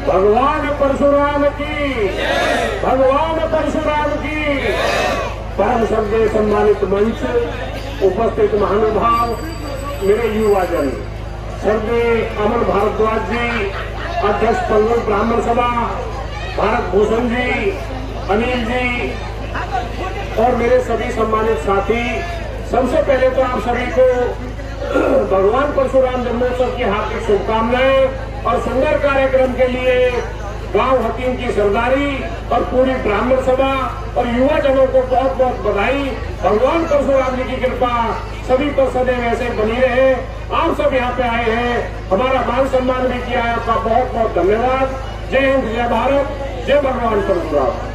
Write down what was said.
भगवान परशुराम की। भगवान परशुराम की। परम श्रद्धे सम्मानित मंच, उपस्थित महानुभाव, मेरे युवा जन। श्रद्धे अमर भारद्वाज जी, अध्यक्ष पल्लव ब्राह्मण सभा, भारत भूषण जी, अनिल जी, और मेरे सभी सम्मानित साथी। सबसे पहले तो आप सभी को भगवान परशुराम जन्मोत्सव की हार्दिक शुभकामनाएँ और सुंदर कार्यक्रम के लिए गाँव हकीम की सरदारी और पूरी ब्राह्मण सभा और युवा जनों को बहुत बहुत बधाई। भगवान परशुराम जी की कृपा सभी पर सदैव ऐसे बनी रहे। आप सब यहाँ पे आए हैं। हमारा मान सम्मान भी किया है। आपका बहुत बहुत धन्यवाद। जय हिंद, जय भारत, जय भगवान परशुराम।